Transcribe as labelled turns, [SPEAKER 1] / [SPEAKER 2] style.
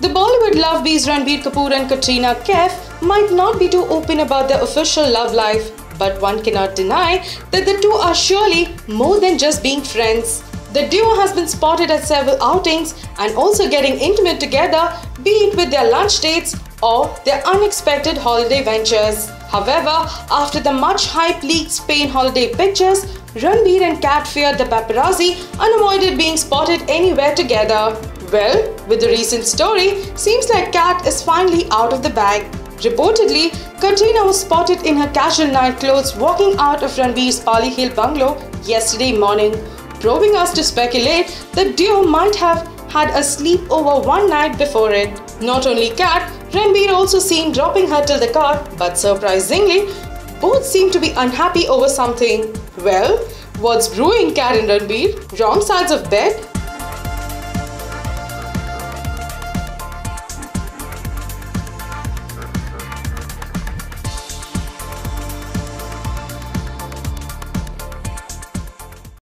[SPEAKER 1] The Bollywood love Bees Ranbir Kapoor and Katrina Kaif might not be too open about their official love life, but one cannot deny that the two are surely more than just being friends. The duo has been spotted at several outings and also getting intimate together, be it with their lunch dates or their unexpected holiday ventures. However, after the much hype leaked Spain holiday pictures, Ranbir and Kat feared the paparazzi and avoided being spotted anywhere together. Well, with the recent story, seems like Kat is finally out of the bag. Reportedly, Katrina was spotted in her casual night clothes walking out of Ranbir's Pali Hill bungalow yesterday morning, probing us to speculate the duo might have had a sleepover one night before it. Not only Kat, Ranbir also seen dropping her till the car, but surprisingly, both seem to be unhappy over something. Well, what's brewing Kat and Ranbir? Wrong sides of bed?